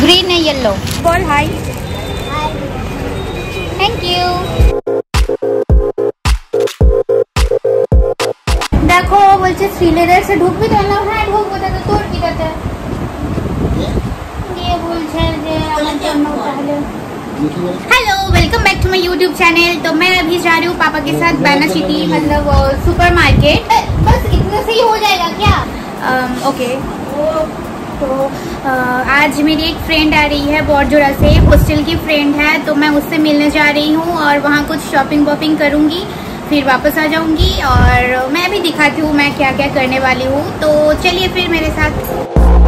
Green तो है yellow बोल हाय थैंक यू দেখো বলছে ফিলেদার্সে ঢুকবি তো না হ্যাঁ ঢুকবো তো তোর কি ये बोल छे जे আমার जन्म पहले। Hello welcome back to my YouTube channel तो मैं अभी जा रही हूँ पापा के साथ बैना सिटी मतलब सुपरमार्केट बस इतना से ही हो जाएगा क्या? Okay um, okay. तो आज मेरी एक फ्रेंड आ रही है बौरजोड़ा से हॉस्टल की फ्रेंड है तो मैं उससे मिलने जा रही हूँ और वहाँ कुछ शॉपिंग वॉपिंग करूँगी, फिर वापस आ जाऊँगी और मैं भी दिखाती हूँ मैं क्या क्या करने वाली हूँ तो चलिए फिर मेरे साथ।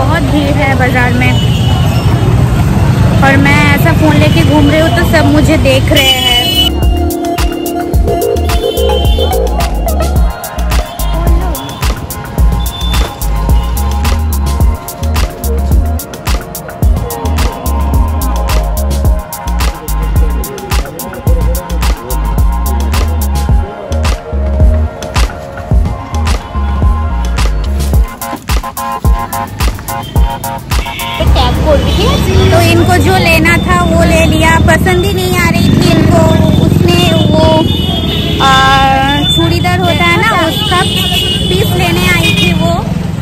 बहुत भीड़ है बाज़ार में। और मैं ऐसा फ़ोन लेके घूम रही हूँ तो सब मुझे देख रहे हैं। पसंद ही नहीं आ रही थी इनको। उसमें वो चूड़ीदार होता है ना उसका पीस लेने आई थी वो।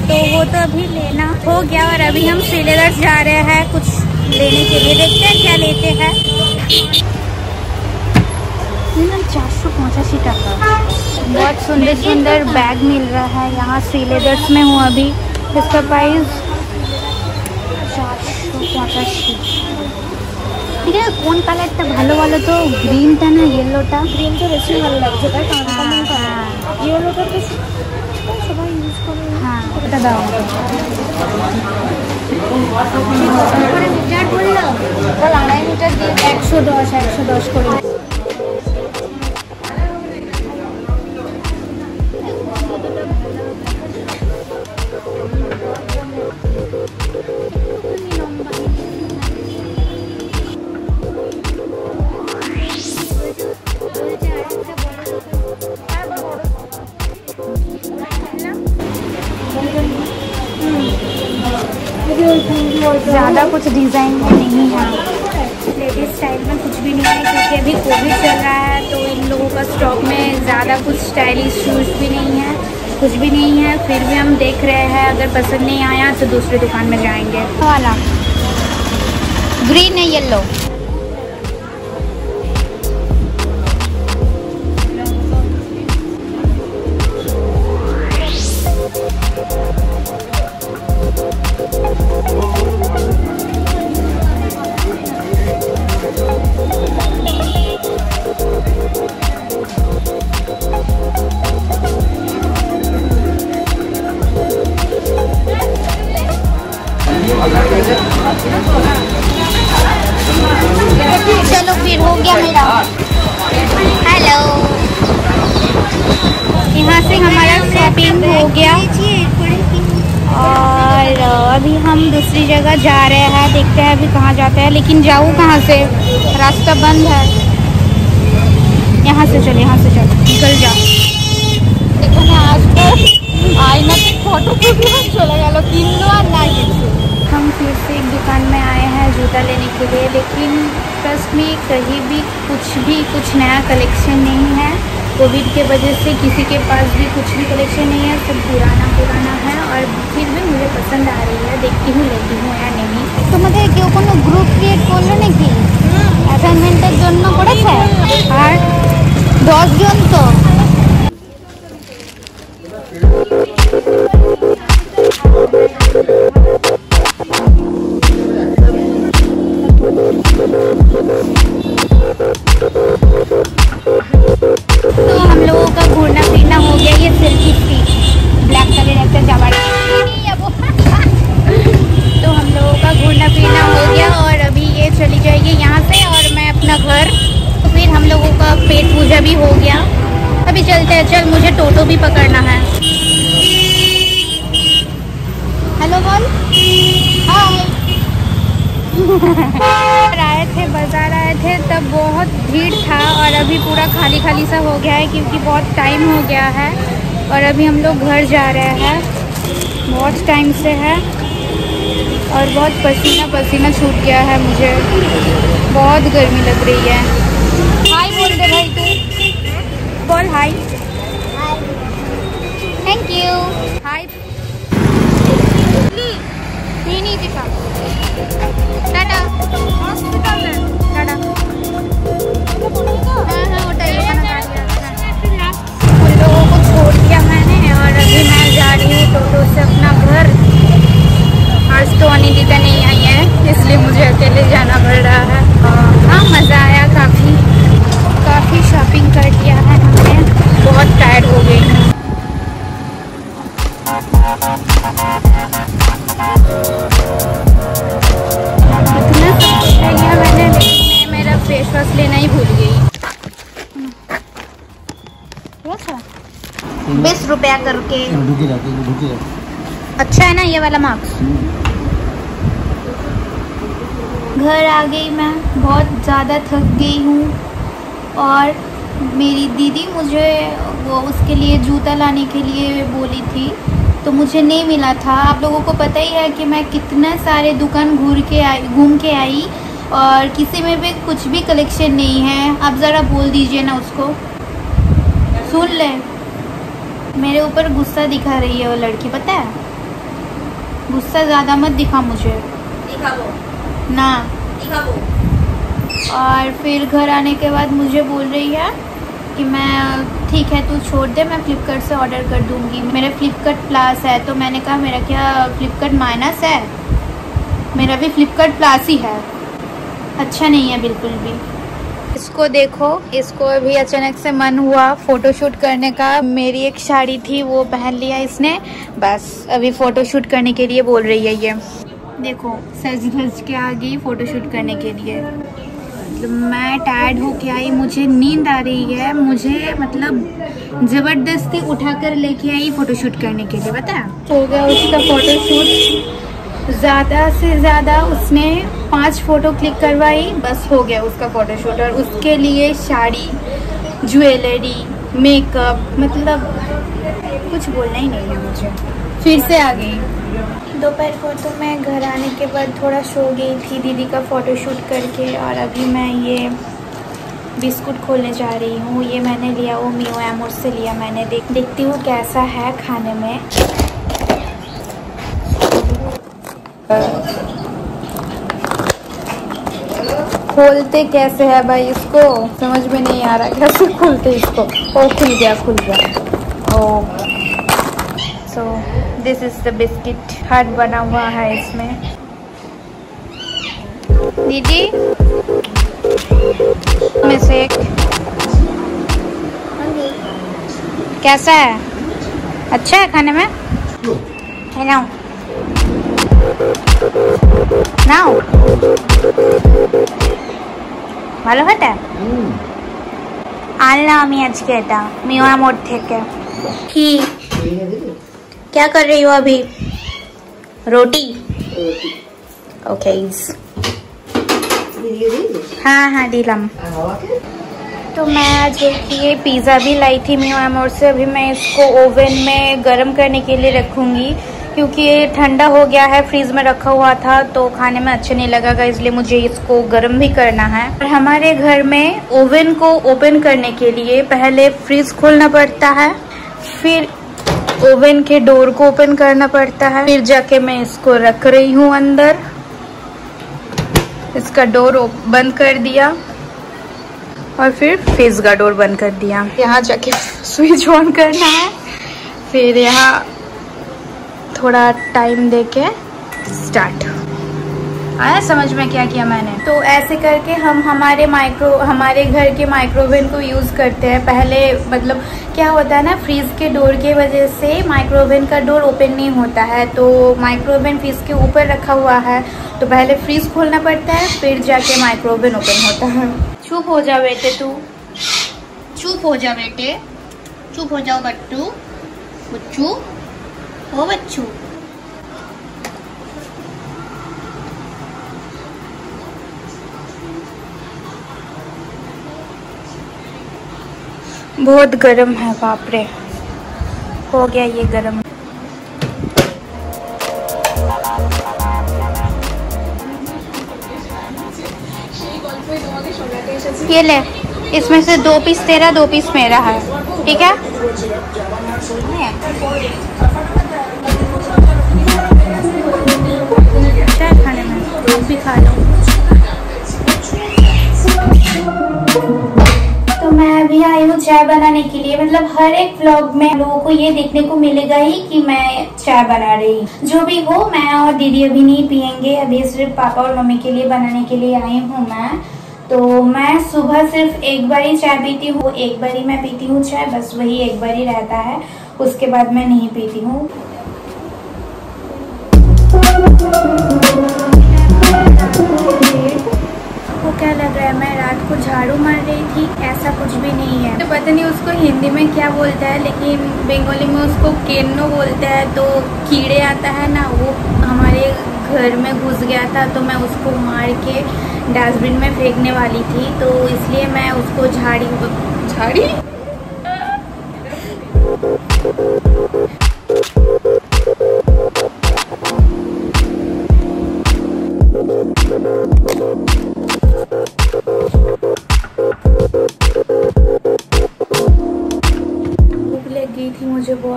तो वो तो अभी लेना हो गया और अभी हम श्रीनगर जा रहे हैं कुछ लेने के लिए। देखते हैं क्या लेते हैं। चार सौ पचासी टका बहुत सुंदर सुंदर बैग मिल रहा है। यहाँ श्रीलेदर्स में हूँ अभी। इसका प्राइस चार सौ पचासी। ঠিক আছে কোন কালারটা ভালো বলো তো গ্রিনটা না ইয়েলোটা গ্রিনটা বেশি ভালো লাগছে তাই ইয়েলোটা তো হ্যাঁ, হ্যাঁ। সবাই ইউজ করে। হ্যাঁ ওটা দাও। মিটার বললাম আড়াই মিটার দিয়ে একশো দশ একশো দশ করে। ज़्यादा कुछ डिज़ाइन में नहीं है। लेडीज़ स्टाइल में कुछ भी नहीं है क्योंकि अभी कोविड चल रहा है तो इन लोगों का स्टॉक में ज़्यादा कुछ स्टाइलिश शूज़ भी नहीं है कुछ भी नहीं है। फिर भी हम देख रहे हैं अगर पसंद नहीं आया तो दूसरी दुकान में जाएँगे। वाला। ग्रीन है येलो अभी हम दूसरी जगह जा रहे हैं देखते हैं अभी कहाँ जाते हैं लेकिन जाऊँ कहाँ से? रास्ता बंद है। यहाँ से चलो यहाँ से चलो निकल जाओ। देखो मैं आज तो आईना की फ़ोटो को भी ना हम फिर से एक दुकान में आए हैं जूता लेने के लिए लेकिन ट्रस्ट में कहीं भी कुछ भी कुछ नया कलेक्शन नहीं है। कोविड के वजह से किसी के पास भी कुछ भी कलेक्शन नहीं है सब पुराना पुराना है और फिर भी पसंद आ रही है देखती हूँ लेती हूँ या नहीं তোমাদের কেউ কোনো গ্রুপ ক্রিয়েট করলো নাকি অ্যাসাইনমেন্টের জন্য করেছে আর দশজন তো लोगों का घूमना फिरना हो गया और अभी ये चली जाएगी यहाँ से और मैं अपना घर भी हो गया। अभी चलते हैं। चल, मुझे टोटो भी पकड़ना है। हेलो, बोल। आए थे, बाज़ार आए थे, तब बहुत भीड़ था और अभी पूरा खाली खाली सा हो गया है क्योंकि बहुत टाइम हो गया है और अभी हम लोग घर जा रहे हैं। बहुत टाइम से है। और बहुत पसीना पसीना छूट गया है मुझे। बहुत गर्मी लग रही है। हाय बोल दे भाई तू। बोल हाय थैंक यू हाय नहीं दिखा। टाटा। हॉस्पिटल में टाटा। अच्छा है ना ये वाला मार्क्स घर आ गई मैं, बहुत ज़्यादा थक गई हूँ। और मेरी दीदी मुझे वो उसके लिए जूता लाने के लिए बोली थी। तो मुझे नहीं मिला था। आप लोगों को पता ही है कि मैं कितने सारे दुकान घूर के आई घूम के आई और किसी में भी कुछ भी कलेक्शन नहीं है। आप ज़रा बोल दीजिए ना उसको। सुन ले। मेरे ऊपर गुस्सा दिखा रही है वो लड़की पता है? गुस्सा ज़्यादा मत दिखा मुझे। दिखा ना। दिखा और फिर घर आने के बाद मुझे बोल रही है कि मैं ठीक है तू छोड़ दे मैं फ्लिपकार्ट से ऑर्डर कर दूँगी। मेरा फ्लिपकार्ट प्लस है। तो मैंने कहा मेरा क्या फ्लिपकार्ट माइनस है? मेरा भी फ्लिपकार्ट प्लस ही है। अच्छा नहीं है बिल्कुल भी। इसको देखो इसको अभी अचानक से मन हुआ फ़ोटो शूट करने का। मेरी एक साड़ी थी वो पहन लिया इसने। बस अभी फ़ोटो शूट करने के लिए बोल रही है ये। देखो सज धज के आ गई फ़ोटो शूट करने के लिए। मैं टायर्ड होके आई, मुझे नींद आ रही है, मुझे मतलब ज़बरदस्ती उठाकर लेके आई फ़ोटो शूट करने के लिए बताया हो? गया उसका फ़ोटो शूट ज़्यादा से ज़्यादा उसने पाँच फ़ोटो क्लिक करवाई, बस हो गया उसका फ़ोटो शूट और उसके लिए साड़ी ज्वेलरी मेकअप मतलब कुछ बोलना ही नहीं है मुझे। फिर से आ गई। दोपहर को तो मैं घर आने के बाद थोड़ा सो गई थी दीदी का फ़ोटो शूट करके और अभी मैं ये बिस्कुट खोलने जा रही हूँ। ये मैंने लिया, वो मियो एमोर से लिया मैंने। देख, देखती हूँ कैसा है खाने में। खोलते कैसे है भाई इसको? समझ में नहीं आ रहा कैसे खोलते इसको। ओ, खुल गया खुल गया। ओ so this is the biscuit heart बना हुआ है इसमें दीदी में से एक कैसा है अच्छा है खाने में नाउ नाउ ভালো হতে আনলাম আমি আজকে এটা মিওয়া মোড় থেকে কি क्या कर रही हो अभी? रोटी? ओके हाँ हाँ दिलम। तो मैं आज देखिए पिज़्ज़ा भी लाई थी मियो एमोर से अभी मैं इसको ओवन में गर्म करने के लिए रखूँगी क्योंकि ये ठंडा हो गया है फ्रीज में रखा हुआ था तो खाने में अच्छा नहीं लगा इसलिए मुझे इसको गर्म भी करना है। और हमारे घर में ओवन को ओपन करने के लिए पहले फ्रीज खोलना पड़ता है फिर ओवन के डोर को ओपन करना पड़ता है। फिर जाके मैं इसको रख रही हूँ अंदर। इसका डोर बंद कर दिया। और फिर फ्रिज का डोर बंद कर दिया। यहाँ जाके स्विच ऑन करना है। फिर यहाँ थोड़ा टाइम देके स्टार्ट। आया समझ में क्या किया मैंने? तो ऐसे करके हम हमारे माइक्रो हमारे घर के माइक्रोवेव को यूज़ करते हैं। पहले मतलब क्या होता है ना फ्रीज के डोर के वजह से माइक्रोवेव का डोर ओपन नहीं होता है। तो माइक्रोवेव फ्रीज के ऊपर रखा हुआ है। तो पहले फ्रीज खोलना पड़ता है फिर जाके माइक्रोवेव ओपन होता है। चुप हो जा बेटे तू। चुप हो जा बेटे। चुप हो जाओ बट्टू। बच्चू। ओ बच्चू। बहुत गर्म है, बाप रे। हो गया ये गर्म। ये ले, इसमें से दो पीस तेरा, दो पीस मेरा है। ठीक है? खाने में। भी खा लो। चाय बनाने के लिए। मतलब हर एक व्लॉग में लोगों को ये देखने को मिलेगा ही कि मैं चाय बना रही हूँ। जो भी हो, मैं और दीदी अभी नहीं पियेंगे। अभी सिर्फ़ पापा और मम्मी के लिए बनाने के लिए आई हूँ मैं। तो मैं सुबह सिर्फ़ एक बार ही चाय पीती हूँ, एक बार ही मैं पीती हूँ चाय, बस वही एक बार ही रहता है। उसके बाद मैं नहीं पीती हूँ। क्या लग रहा है? मैं रात को झाड़ू मार रही थी, ऐसा कुछ भी नहीं है। तो पता नहीं उसको हिंदी में क्या बोलता है, लेकिन बंगाली में उसको केन्नो बोलता है तो कीड़े आता है ना, वो हमारे घर में घुस गया था तो मैं उसको मार के डस्टबिन में फेंकने वाली थी तो इसलिए मैं उसको झाड़ी झाड़ी?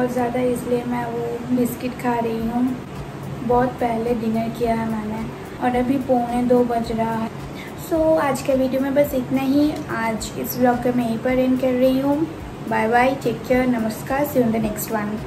बहुत ज़्यादा इसलिए मैं वो बिस्किट खा रही हूँ। बहुत पहले डिनर किया है मैंने और अभी पौने दो बज रहा है। सो so, आज के वीडियो में बस इतना ही। आज इस ब्लॉग पर मैं यहीं पर एंड कर रही हूँ। बाय बाय टेक केयर नमस्कार सी द नेक्स्ट वन